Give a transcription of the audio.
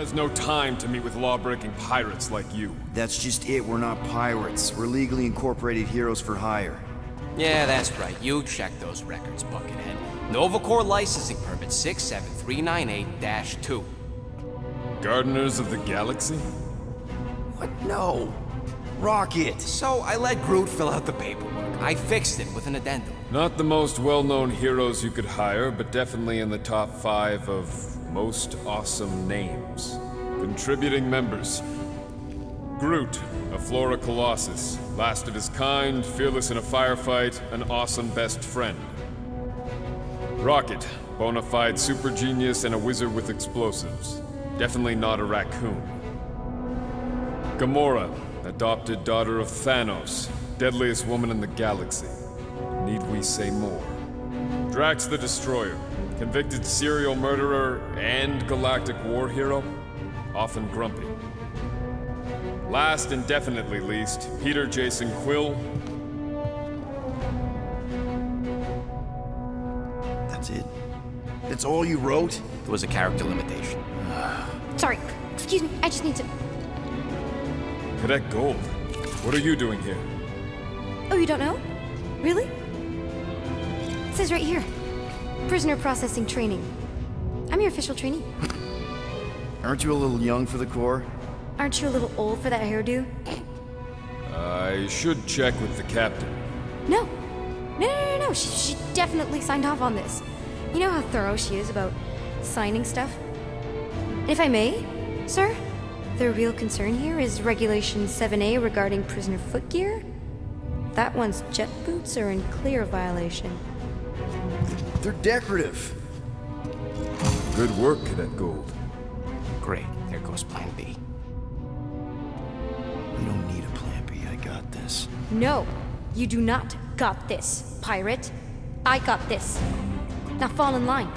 has no time to meet with law-breaking pirates like you. That's just it, we're not pirates. We're legally incorporated heroes for hire. Yeah, that's right. You check those records, Buckethead. Nova Corps licensing permit 67398-2. Gardeners of the Galaxy? What? No. Rocket! So I let Groot fill out the paperwork. I fixed it with an addendum. Not the most well-known heroes you could hire, but definitely in the top five of most awesome names. Contributing members. Groot, a Flora Colossus, last of his kind, fearless in a firefight, an awesome best friend. Rocket, bona fide super genius and a wizard with explosives. Definitely not a raccoon. Gamora, adopted daughter of Thanos, deadliest woman in the galaxy. Need we say more? Drax the Destroyer, convicted serial murderer and galactic war hero, often grumpy. Last and definitely least, Peter Jason Quill. That's it? That's all you wrote? It was a character limitation. Sorry, excuse me, I just need to. Cadet Gold, what are you doing here? Oh, you don't know? Really? It says right here prisoner processing training. I'm your official trainee. Aren't you a little young for the Corps? Aren't you a little old for that hairdo? I should check with the captain. No. No, no, no, no. She, she definitely signed off on this. You know how thorough she is about signing stuff? If I may, sir, the real concern here is Regulation 7A regarding prisoner footgear. That one's jet boots are in clear violation. They're decorative. Good work, Cadet Gold. Great. There goes Plan B. We don't need a plan B, I got this. No, you do not got this, pirate. I got this. Now fall in line.